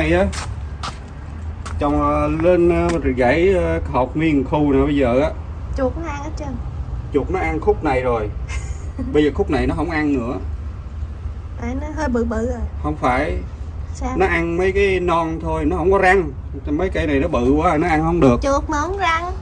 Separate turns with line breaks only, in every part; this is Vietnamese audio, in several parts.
này á. Trồng ờ, lên ờ, hột nguyên khu nè bây giờ á.
Chuột nó ăn hết trơn.
Chuột nó ăn khúc này rồi. Bây giờ khúc này nó không ăn nữa.
Đấy, nó hơi bự bự rồi.
Không phải.
Sao?
Nó ăn mấy cái non thôi nó không có răng. Mấy cây này nó bự quá nó ăn không được.
Chuột mà không răng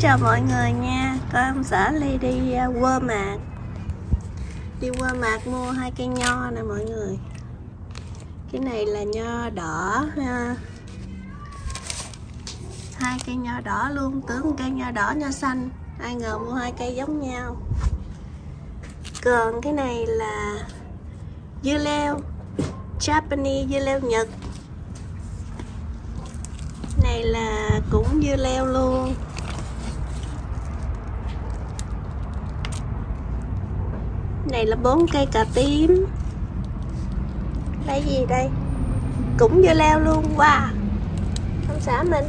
chào mọi người nha. Con xã Ly đi à, uh, Walmart Đi Walmart mua hai cây nho nè mọi người. Cái này là nho đỏ ha hai cây nho đỏ luôn tưởng cây nho đỏ nho xanh. Ai ngờ mua hai cây giống nhau. Còn cái này là dưa leo Japanese dưa leo Nhật. Này là cũng dưa leo luôn. Này là bốn cây cà tím. Đây gì đây? Cũng dưa leo luôn wow. Không xã mình.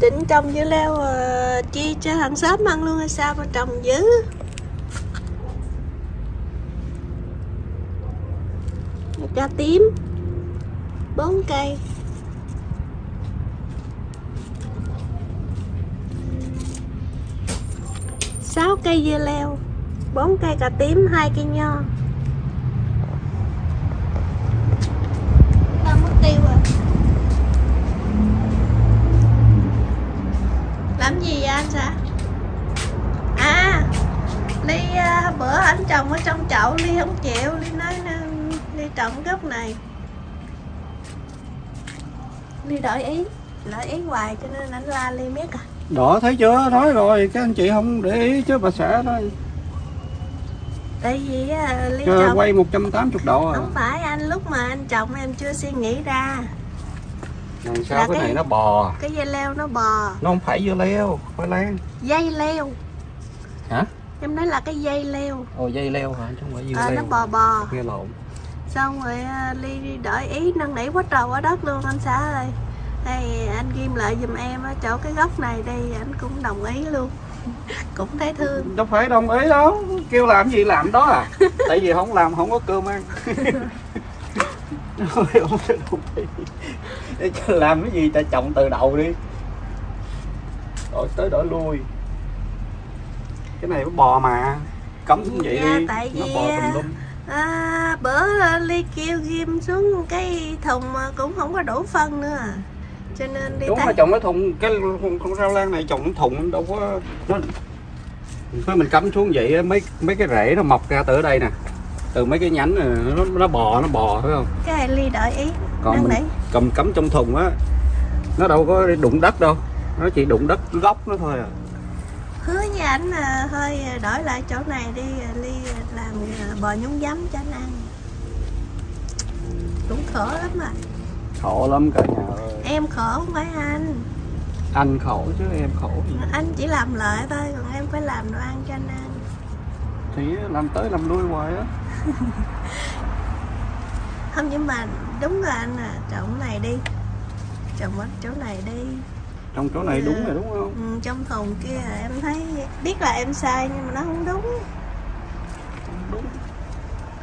Định trồng dưa leo uh, chi cho hàng xóm ăn luôn hay sao mà trồng dữ? Cà tím bốn cây. Sáu cây dưa leo bốn cây cà tím hai cây nho. Đâu mất tiêu rồi làm gì vậy anh xã? À ly uh, bữa anh trồng ở trong chậu ly không chịu. Ly nói ly trồng gốc này. Ly đổi ý đổi ý hoài cho nên anh la ly biết à.
Đỏ thấy chưa? Nói rồi các anh chị không để ý chứ bà xã thôi
tại vì uh, ly
Chứ
trồng
quay 180 độ à.
Không phải anh lúc mà anh trồng em chưa suy nghĩ ra.
Làm sao
Là
cái
cái-
này nó bò?
cái dây leo nó bò.
Nó không phải dưa leo khoai lang.
Dây leo.
Hả?
Em nói là cái dây leo.
Ồ dây leo hả? Chứ không phải dưa
ờ,
leo.
nó bò bò.
Nghe lộn.
Xong rồi à, ly đổi ý năn nỉ quá trời quá đất luôn anh xã ơi. Đây anh ghim lại giùm em ở chỗ cái góc này đây anh cũng đồng ý luôn cũng thấy thương.
Đâu phải đồng ý đâu. Kêu làm gì làm đó à. Tại vì không làm không có cơm ăn. Làm cái gì ta trồng từ đầu đi. Đổi tới đổi lui. Cái này nó bò mà. Cấm cũng vậy
Dạ,
đi.
tại
nó
vì,
bò tùm lum.
à, bữa à, ly kêu ghim xuống cái thùng cũng không có đủ phân nữa à. Cho nên đi
đúng mà
thấy
trồng cái thùng cái con, rau lan này trồng thùng đâu có nó khi mình cắm xuống vậy mấy mấy cái rễ nó mọc ra từ ở đây nè. Từ mấy cái nhánh này, nó nó bò nó bò phải không?
Cái ly đổi ý
còn mình cầm cắm trong thùng á nó đâu có đụng đất đâu. Nó chỉ đụng đất gốc nó thôi à.
Hứa với ảnh là thôi đổi lại chỗ này đi ly làm à, bò nhúng giấm cho anh ăn. Cũng khổ lắm mà
khổ lắm cả nhà ơi.
Em khổ không phải anh.
Anh khổ chứ em khổ gì.
Anh chỉ làm lợi thôi còn em phải làm đồ ăn cho anh ăn.
Thì làm tới làm lui hoài á.
Không nhưng mà đúng là anh à trồng này đi. Trồng ở chỗ này đi.
Trong chỗ này đúng rồi đúng không?
Ừ, trong thùng kia em thấy biết là em sai nhưng mà nó không đúng.
Đúng.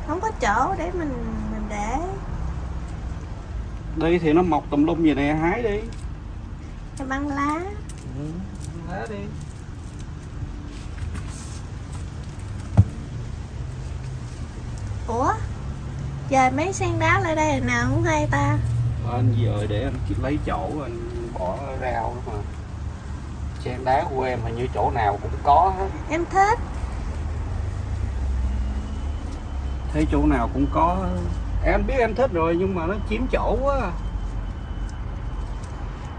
Không có chỗ để mình mình để
đây thì nó mọc tùm lum vậy nè hái đi.
Cái băng lá.
Ừ, hái đi.
Ủa? Giờ mấy sen đá lại đây nào không hay ta.
Anh giờ để anh lấy chỗ anh bỏ rau đó mà. Sen đá của em hình như chỗ nào cũng có hết.
Em thích.
Thấy chỗ nào cũng có. Em biết em thích rồi nhưng mà nó chiếm chỗ quá.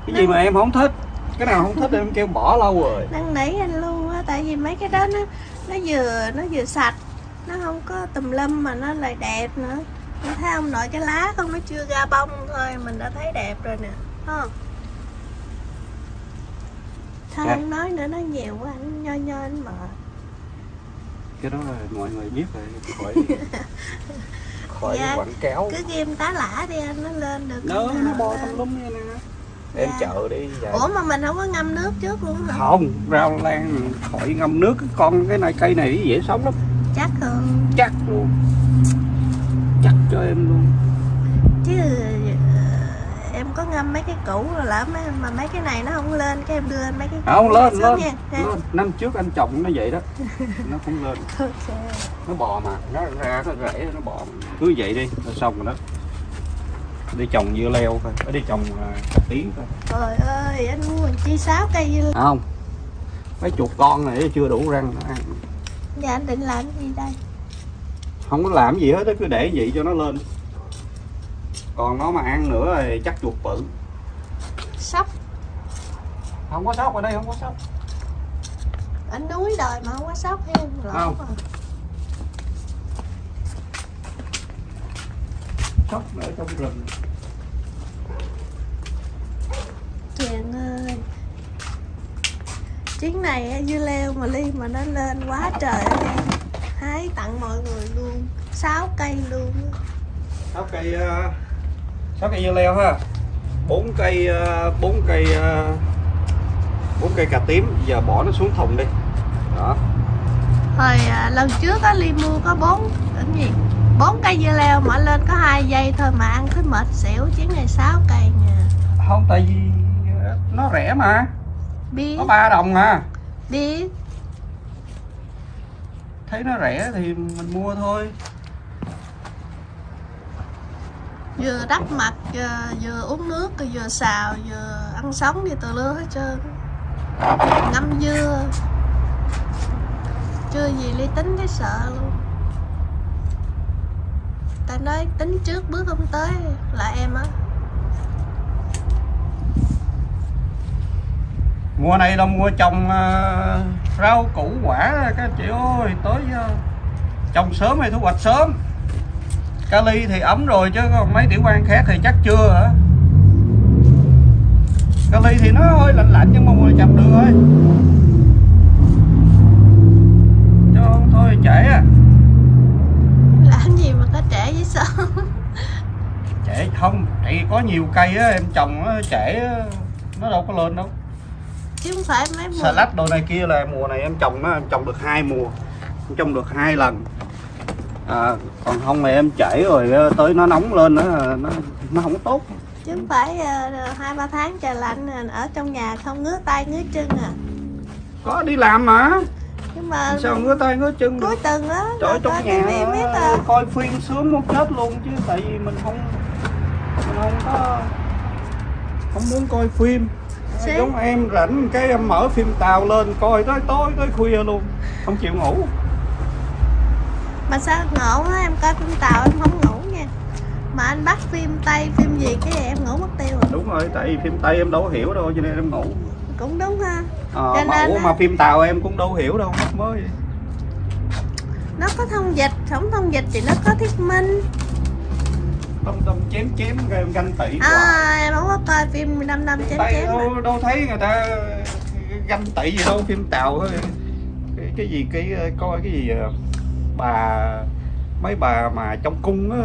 Cái gì mà em không thích? Cái nào không thích em kêu bỏ lâu rồi.
Năn nỉ anh luôn á tại vì mấy cái đó nó nó vừa nó vừa sạch nó không có tùm lum mà nó lại đẹp nữa. Em thấy ông nội cái lá không nó chưa ra bông thôi mình đã thấy đẹp rồi nè không? Thôi
Dạ.
không nói nữa nó nhiều quá anh nho nho anh mệt.
Cái đó là mọi người biết rồi khỏi khỏi
Dạ.
quảng cáo
cứ ghim tá lả đi anh nó lên được
nó nó bò
lên.
tùm lum vậy nè đem
Dạ.
chợ đi dạ.
ủa mà mình không có ngâm nước trước luôn hả
không rau lan khỏi ngâm nước cái con cái này cây này dễ sống lắm
chắc hơn
chắc luôn chắc cho em luôn
chứ em có ngâm mấy cái cũ rồi lỡ mấy mà mấy cái này nó không lên cái em đưa anh mấy cái cũ
không lên lên,
nha.
Lên. Năm trước anh trồng nó vậy đó. Nó không lên.
Ok.
Nó bò mà. Nó ra nó rễ nó bò cứ vậy đi nó xong rồi đó. Đi trồng dưa leo thôi. Đi trồng à, cà tím thôi.
Trời ơi anh mua chi sáu cây dưa
không. Mấy chục con này chưa đủ răng. Nó ăn
giờ anh định làm gì đây?
Không có làm gì hết á cứ để vậy cho nó lên còn nó mà ăn nữa thì chắc chuột bự.
Sóc
không có sóc ở đây không có sóc
ở núi đời mà không có sóc heo
không?
Mà.
sóc ở trong rừng.
Chàng ơi. Chuyến này dưa leo mà Ly mà nó lên quá trời. Em Hái tặng mọi người luôn. 6 cây luôn
6 cây uh... 6 cây dưa leo ha. 4 cây ờ, 4 cây ờ, 4 cây cà tím. Giờ bỏ nó xuống thùng đi. Đó.
Hồi ờ, lần trước á ly mua có 4 cái gì? 4 cây dưa leo mở lên có hai giây thôi mà ăn thấy mệt xỉu chuyến này 6 cây nha.
Không tại vì nó rẻ mà.
Biết.
Có 3 đồng à.
Biết.
Thấy nó rẻ thì mình mua thôi
vừa đắp mặt vừa, vừa uống nước rồi vừa xào vừa ăn sống gì từ lưa hết trơn. Ngâm dưa. Chưa gì ly tính thấy sợ luôn. Ta nói tính trước bước không tới là em á.
Mùa này là mùa trồng uh, ờ, rau củ quả các chị ơi tới ờ, uh, trồng sớm hay thu hoạch sớm? Kali thì ấm rồi chứ còn mấy tiểu bang khác thì chắc chưa hả? Kali thì nó hơi lạnh lạnh nhưng mà mùa chập được thôi chứ không thôi trễ à.
Làm gì mà có trễ với sớm
trễ không thì có nhiều cây á em trồng á, trễ nó đâu có lên đâu.
Chứ không phải mấy mùa.
Salad đồ này kia là mùa này em trồng nó em trồng được hai mùa. Em trồng được hai lần à, còn không thì em chảy rồi ờ, tới nó nóng lên nữa nó nó không tốt.
Chứ không phải ờ, hai ba tháng trời lạnh ở trong nhà không ngứa tay ngứa chân à.
Có đi làm mà.
Nhưng mà
sao ngứa tay ngứa chân
cuối tuần á
trời trong nhà
biết à
coi phim sướng muốn chết luôn chứ tại vì mình không mình không có không muốn coi phim.
Xí.
giống em rảnh cái em mở phim tàu lên coi tới tối tới khuya luôn không chịu ngủ
mà sao ngộ á em coi phim tàu em không ngủ nha. Mà anh bắt phim tây phim gì cái em ngủ mất tiêu rồi.
Đúng rồi tại vì phim tây em đâu có hiểu đâu cho nên em ngủ.
Cũng đúng ha.
Ờ,
Cho
mà,
nên
ủa, mà phim tàu em cũng đâu hiểu đâu mới.
Nó có thông dịch không thông dịch thì nó có thuyết minh.
Tông tông chém chém rồi em ganh tị quá.
à em không có coi phim năm năm chém
Tây
chém mà.
đâu, đâu thấy người ta ganh tị gì đâu phim tàu thôi. Cái, cái gì cái coi cái gì ờ, bà mấy bà mà trong cung á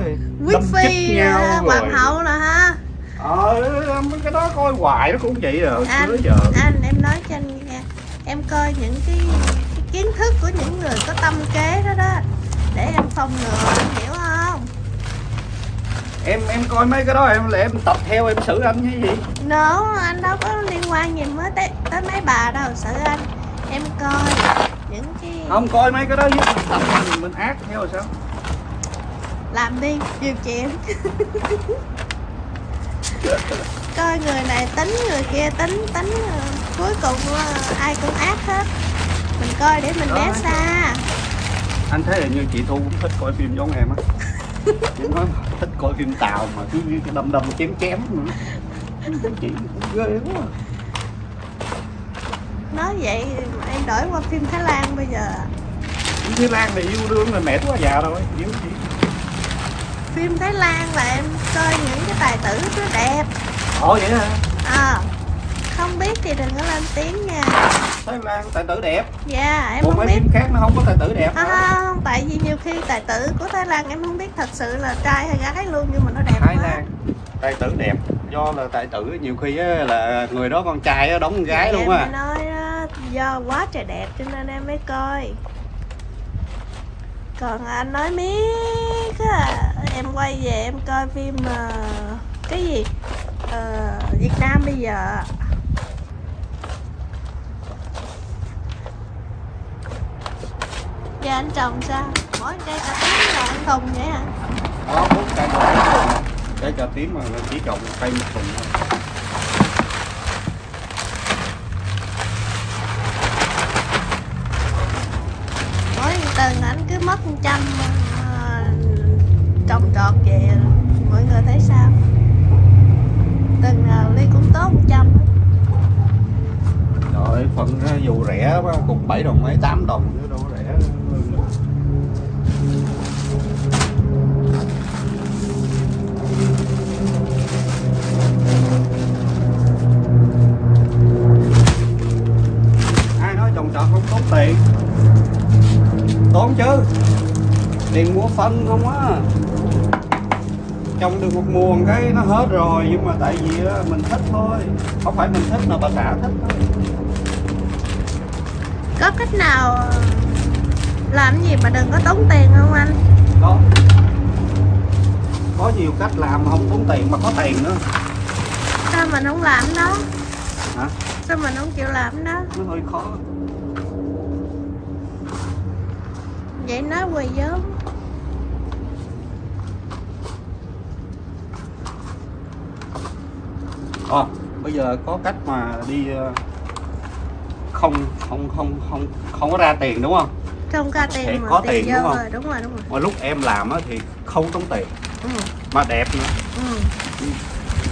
đâm chích
phi
nhau
à,
rồi.
hoàng hậu nè ha.
Ờ mấy cái đó coi hoài nó cũng vậy rồi
anh
tới giờ.
anh em nói cho anh nghe. Em coi những cái, cái kiến thức của những người có tâm kế đó đó để em phòng ngừa em hiểu không?
Em em coi mấy cái đó em là em tập theo em xử anh hay gì?
No anh đâu có liên quan gì mới tới, tới mấy bà đâu sợ anh em coi những cái
không coi mấy cái đó với mình. Tập mình, mình ác theo rồi sao?
Làm đi điều chuyện coi người này tính người kia tính tính ờ, cuối cùng ờ, ai cũng ác hết. Mình coi để mình
Đó,
né xa.
Anh thấy là như chị thu cũng thích coi phim giống em á. Chị nói thích coi phim tàu mà cứ như cái đâm đâm chém chém nữa. Chị cũng ghê quá.
Nói vậy em đổi qua phim Thái Lan bây giờ.
Phim Thái Lan thì yêu đương là mẹ quá già rồi yêu gì?
Phim Thái Lan là em coi những cái tài tử nó đẹp.
Ồ vậy hả?
À không biết thì đừng có lên tiếng nha.
Thái Lan tài tử đẹp.
Dạ em
còn
không biết.
phim khác nó không có tài tử đẹp
À, không, tại vì nhiều khi tài tử của Thái Lan em không biết thật sự là trai hay gái luôn nhưng mà nó đẹp
Thái
quá.
Lan tài tử đẹp. Do là tại tử nhiều khi á, là người đó con trai á, đóng con gái
Thì
luôn á
mới nói do quá trời đẹp cho nên em mới coi. Còn anh nói miết á em quay về em coi phim uh, cái gì? Uh, Việt Nam bây giờ Giờ dạ, anh trồng sao? Mỗi cây cà tím là anh thùng vậy hả?
Ờ, Có bốn cây một thùng cái cà tím mà chỉ trồng một cây một thùng thôi.
Trồng về. Mọi người thấy sao? Tuần nào Ly cũng tốt 100
rồi phần dù rẻ quá cục 7 đồng mấy 8 đồng. Chứ đâu có rẻ ai nói trồng trọt không tốn tiền? Tốn chứ. Tiền mua phân không á trồng được một mùa một cái nó hết rồi nhưng mà tại vì mình thích thôi. Không phải mình thích mà bà xã thích thôi.
Có cách nào làm gì mà đừng có tốn tiền không anh?
có. Có nhiều cách làm không tốn tiền mà có tiền nữa.
Sao mình không làm đó?
hả?
Sao mình không chịu làm đó?
nó hơi khó.
Vậy nói quỳ vốn
Ờ, bây giờ có cách mà đi ờ, không không không không không có ra tiền đúng không?
Không
Sẽ
tiền mà
có tiền,
vô
đúng không?
rồi, đúng rồi, đúng rồi.
Mà lúc em làm á thì không tốn tiền
ừ.
mà đẹp nữa.
Ừ.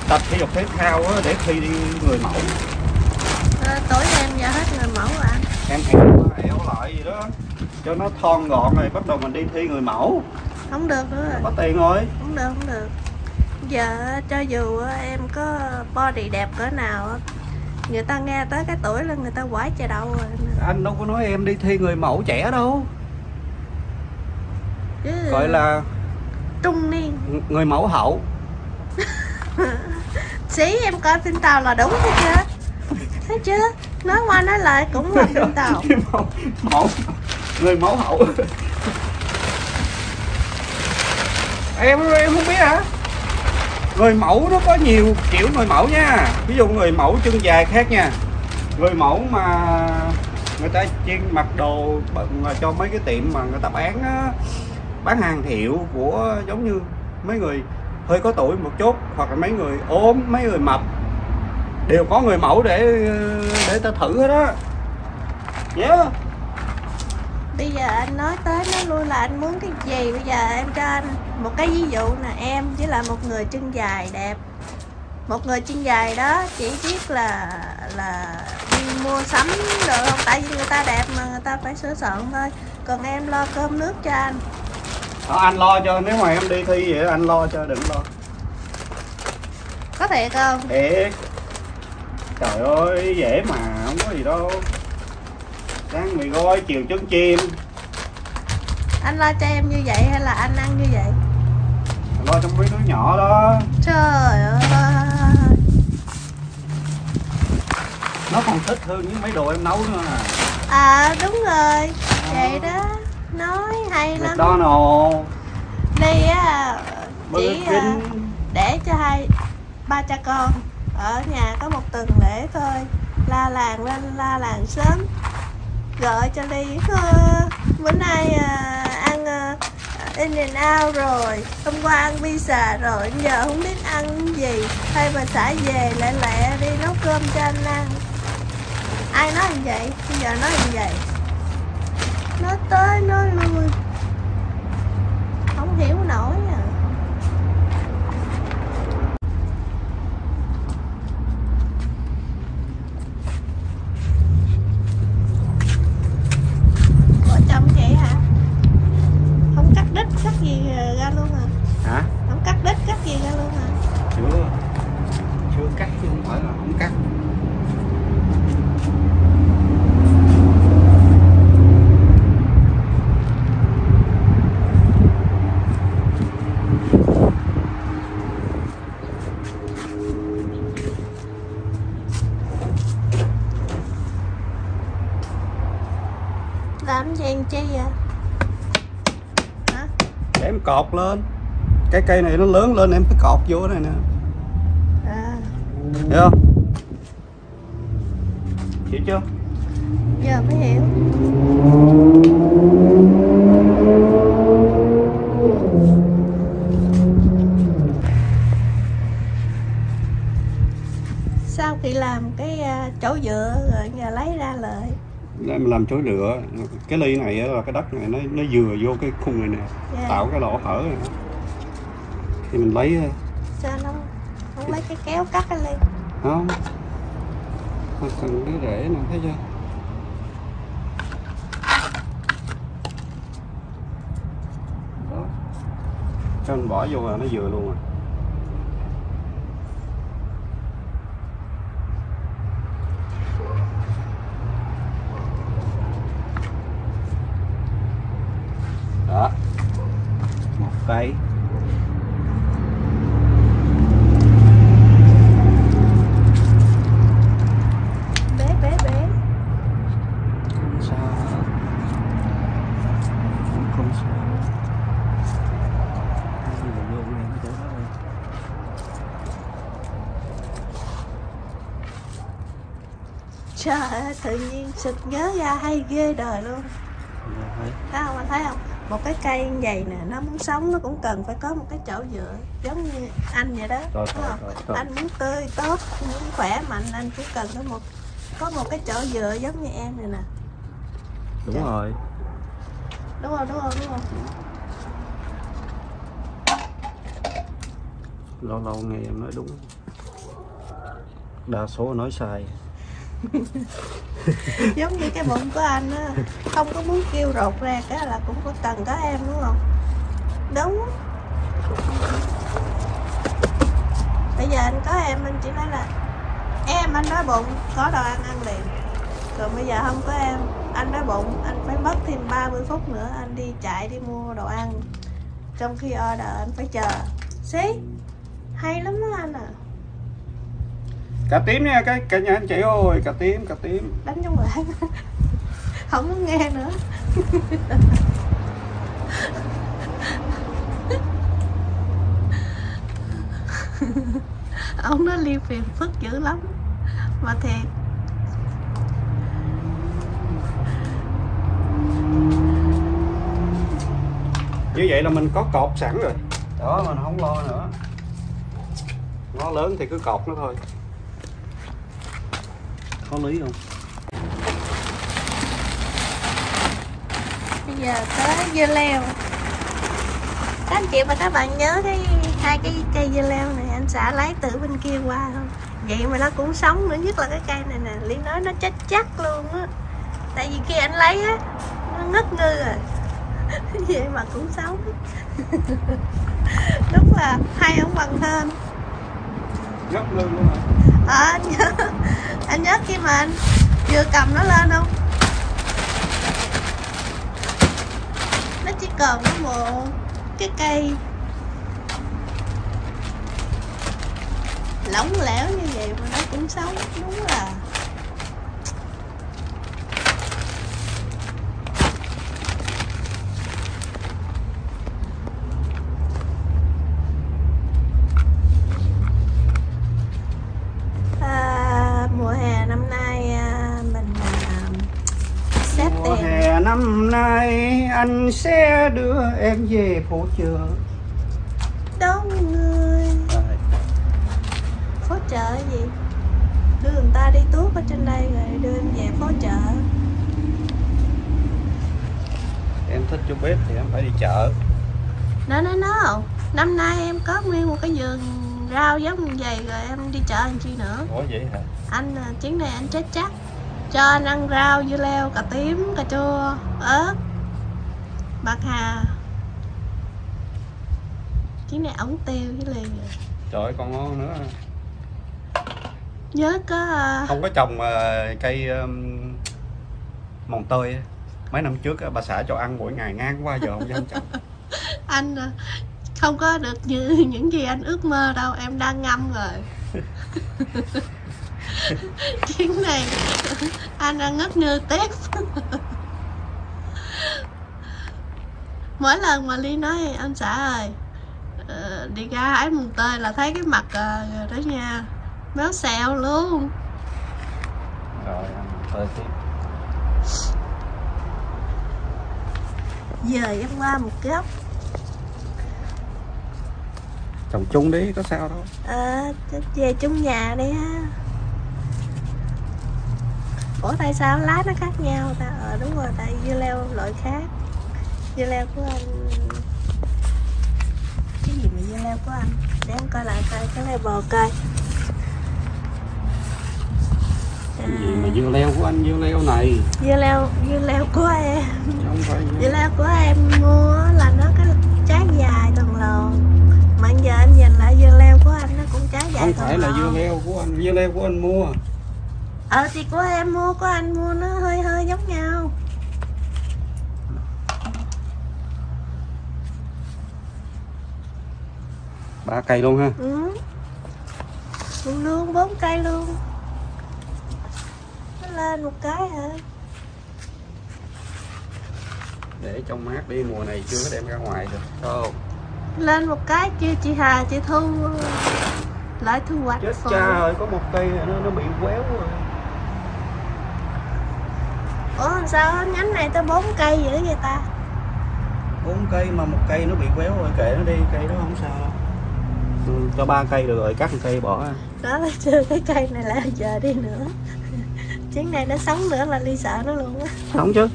tập thể dục thể thao á để thi đi người mẫu.
Ờ, tối em giờ hết người mẫu rồi anh?
Em hẹn éo lại gì đó cho nó thon gọn rồi bắt đầu mình đi thi người mẫu.
Không được nữa. Rồi
có tiền rồi.
Không được không được giờ cho dù em có body đẹp cỡ nào người ta nghe tới cái tuổi là người ta quải chà đầu rồi.
Anh đâu có nói em đi thi người mẫu trẻ đâu.
Chứ
gọi là
trung niên.
người mẫu hậu.
Xí em coi phim tàu là đúng thấy chưa? Thấy chưa? Nói qua nói lại cũng là phim tàu.
Mẫu, mẫu người mẫu hậu. Em em không biết hả người mẫu nó có nhiều kiểu người mẫu nha. Ví dụ người mẫu chân dài khác nha. Người mẫu mà người ta chuyên mặc đồ cho mấy cái tiệm mà người ta bán bán hàng hiệu của giống như mấy người hơi có tuổi một chút, hoặc là mấy người ốm, mấy người mập, đều có người mẫu để để ta thử hết á. Yeah.
bây giờ anh nói tới nó luôn là anh muốn cái gì? Bây giờ em cho anh một cái ví dụ nè em chỉ là một người chân dài đẹp. Một người chân dài đó chỉ biết là là đi mua sắm được không? Tại vì người ta đẹp mà người ta phải sửa soạn thôi. Còn em lo cơm nước cho anh.
Ờ, anh lo cho nếu mà em đi thi vậy anh lo cho đừng lo.
Có thiệt không?
Thiệt. Trời ơi dễ mà không có gì đâu. Ăn mì gói chiều trứng chim.
Anh lo cho em như vậy hay là anh ăn như vậy
lo cho mấy đứa nhỏ đó.
Trời ơi.
Nó còn thích hơn những mấy đồ em nấu nữa à.
À đúng rồi. Vậy đó. Nói hay lắm.
McDonald.
Đi á chỉ
King.
để cho hai ba cha con ở nhà có một tuần lễ thôi. La làng lên la làng sớm. Gọi cho ly "Ờ, bữa nay à, in and out rồi, hôm qua ăn pizza rồi giờ không biết ăn gì. Hay bà xã về lẹ lẹ đi, nấu cơm cho anh ăn. Ai nói như vậy? Bây giờ nói như vậy. Nó tới nó lui. Không hiểu nổi à vợ chồng vậy hả không cắt đít cắt gì ra luôn hả
hả
không cắt đít cắt gì ra luôn hả
chưa chưa cắt chứ không phải là không cắt
làm gì anh chi vậy? Hả?
Để em cọt lên. Cái cây này nó lớn lên em phải cọt vô này nè.
À.
Hiểu không? Hiểu chưa?
Giờ mới hiểu. Sau khi làm cái à, chỗ dựa rồi giờ lấy ra lại.
Em làm chối lửa cái ly này là cái đất này nó nó vừa vô cái khung này nè
Dạ.
tạo cái lỗ hở này. Thì mình lấy ờ,
sao nó không lấy cái kéo cắt cái ly?
Không. Nó cần cái rễ nè thấy chưa? Đó. Cho mình bỏ vô là nó vừa luôn à đó một cây
bế bế bế
không sao không, không sao Bây giờ vô này cái chỗ đó đi.
Trời ơi tự nhiên sực nhớ ra hay ghê đời luôn
thấy.
thấy không anh thấy không một cái cây như vậy nè nó muốn sống nó cũng cần phải có một cái chỗ dựa giống như anh vậy đó
Rồi,
Đúng
rồi,
không?
rồi, rồi.
anh muốn tươi tốt muốn khỏe mạnh anh chỉ cần có một có một cái chỗ dựa giống như em này nè
đúng
Dạ.
rồi
đúng không đúng không đúng không
lâu lâu nghe em nói đúng đa số nói sai
giống như cái bụng của anh á, không có muốn kêu rột ra cái là cũng có cần có em, đúng không? Đúng. Bây giờ anh có em, anh chỉ nói là em anh đói bụng, có đồ ăn ăn liền. Còn bây giờ không có em, anh đói bụng, anh phải mất thêm 30 phút nữa, anh đi chạy đi mua đồ ăn. Trong khi order anh phải chờ. Xí, hay lắm đó anh à
cà tím nha cái cả nhà anh chị ơi cà tím cà tím.
Đánh trong lại. Không muốn nghe nữa. Ông nó liêu phiền phức dữ lắm. Mà thiệt.
Như vậy là mình có cột sẵn rồi. Đó mình không lo nữa. Nó lớn thì cứ cột nó thôi có lý không?
Bây giờ tới dưa leo. Các anh chị và các bạn nhớ cái hai cái cây dưa leo này anh xã lấy từ bên kia qua không? Vậy mà nó cũng sống nữa nhất là cái cây này nè. Liên nói nó chết chắc luôn á. Tại vì khi anh lấy á nó ngất ngư rồi vậy mà cũng sống. Đúng là hai ông bằng thơm.
Rất lương luôn hả?
Ờ anh nhớ anh nhớ khi mà anh vừa cầm nó lên không? Nó chỉ còn có một cái cây lỏng lẻo như vậy mà nó cũng sống, đúng
rồi anh sẽ đưa em về phố chợ.
Đông người. Phố chợ gì? Đưa người ta đi tuốt ở trên đây rồi đưa em về phố chợ.
Em thích vô bếp thì em phải đi chợ.
Nó nói nó. Không năm nay em có nguyên một cái vườn rau giống như vậy rồi em đi chợ làm chi nữa.
Ủa vậy hả?
Anh à, chuyến này anh chết chắc. Cho anh ăn rau dưa leo cà tím cà chua ớt bạc hà chuyến này ống tiêu với liền rồi.
trời ơi còn ngon nữa.
Nhớ có à,
không có trồng ờ, cây um, mồng tơi mấy năm trước bà xã cho ăn mỗi ngày ngang quá giờ không dám trồng.
Anh à, không có được như những gì anh ước mơ đâu em đang ngâm rồi. Chuyến này anh đang ngất ngơ tép mỗi lần mà ly nói anh xã ơi ờ, đi ra hái mùng tơi là thấy cái mặt ờ, đó nha méo xẹo luôn.
Rồi ăn tơi tiếp.
Giờ em qua một góc.
Trồng chung đi có sao đâu.
Ờ về chung nhà đi ha. Ủa tại sao lá nó khác nhau ta? Ờ đúng rồi tại dưa leo loại khác dưa leo của anh. Cái gì mà dưa leo của anh? Để em coi lại coi cái này bò cây
cái gì mà dưa leo của anh dưa leo này?
Dưa leo dưa leo của em.
Không phải
dưa leo của em mua là nó cái trái dài toàn lòn. Mà giờ em nhìn lại dưa leo của anh nó cũng trái dài
không phải là dưa leo của anh dưa leo của anh mua.
Ờ thì của em mua của anh mua nó hơi hơi giống nhau
ba cây luôn ha.
Ừ. Luôn luôn bốn cây luôn. Nó lên một cái hả?
Để trong mát đi mùa này chưa có đem ra ngoài được đâu
lên một cái chưa chị Hà chị Thu? Lại thu hoạch
chết cha ơi có một cây này nó nó bị quéo rồi
ủa sao nhánh này tới bốn cây dữ vậy ta?
Bốn cây mà một cây nó bị quéo rồi kệ nó đi cây đó không sao. đâu cho ba cây được rồi cắt một cây bỏ.
Đó chưa cái cây này là giờ đi nữa. Chuyến này nó sống nữa là ly sợ nó luôn á.
Sống chứ.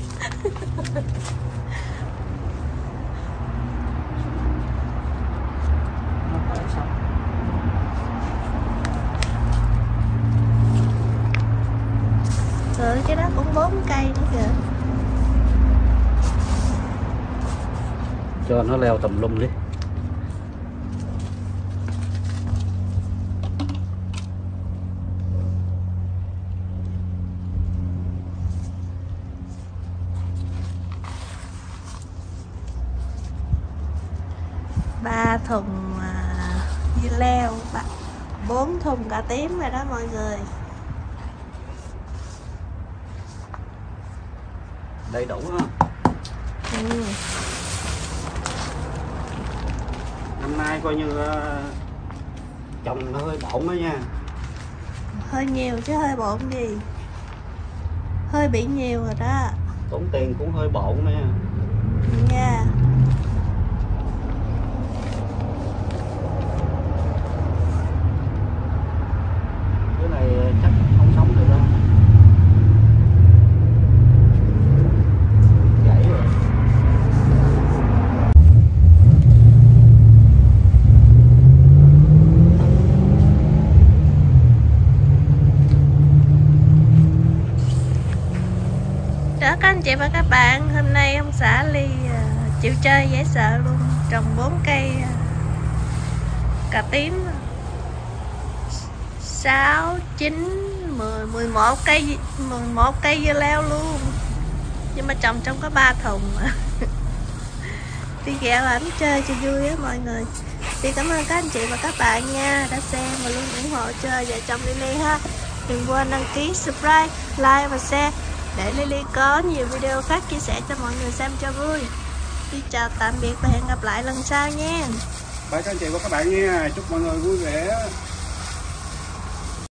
Ừ cái đó cũng bốn cây nữa kìa.
Cho nó leo tùm lum đi
ba thùng à, dưa leo ba bốn thùng cà tím rồi đó mọi người.
Đầy đủ ha.
Ừ.
năm nay coi như ờ, trồng nó hơi bổn đó nha.
Hơi nhiều chứ hơi bộn gì. Hơi bị nhiều rồi đó.
Tốn tiền cũng hơi bộn nha
nha.
Cái
các anh chị và các bạn, hôm nay ông xã ly à, chịu chơi dễ sợ luôn, trồng bốn cây à, cà tím, sáu, chín, mười mười một cây mười một cây dưa leo luôn. Nhưng mà trồng trong có ba thùng. Đi ghẹo ảnh chơi cho vui á mọi người. Thì cảm ơn các anh chị và các bạn nha, đã xem và luôn ủng hộ chơi vợ chồng Lily ha. Đừng quên đăng ký, subscribe, like và share để Lily có nhiều video khác chia sẻ cho mọi người xem cho vui. Xin chào tạm biệt và hẹn gặp lại lần sau nha.
Bye các anh chị và các bạn nha. Chúc mọi người vui vẻ.